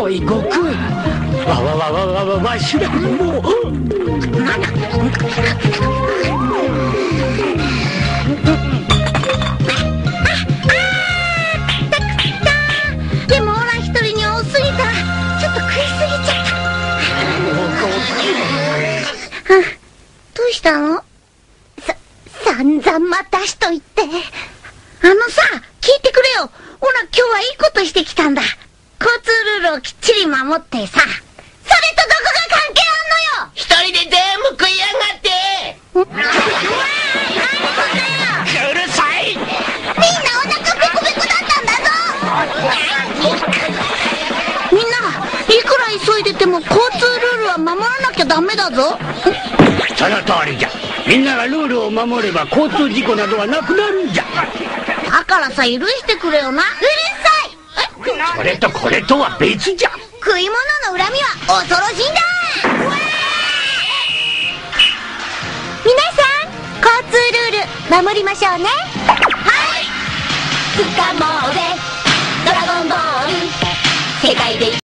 おい悟空。わわわわわわわしらもうでもオラ一人に多すぎたちょっと食いすぎちゃったどうしたのさ散々待たしといてあのさ聞いてくれよオラ今日はいいことしてきたんだをきっちり守ってさ。それとどこが関係あんのよ。一人で全部食いやがって。うるさいみんなお腹ペコペコだったんだぞ。みんないくら急いでても交通ルールは守らなきゃダメだぞ。その通りじゃ。みんながルールを守れば交通事故などはなくなるんじゃ。だからさ許してくれよな。うるさいそれとこれとは別じゃ。食い物の恨みは恐ろしいんだ。皆さん交通ルール守りましょうね。はい。不可もでドラゴンボール世界で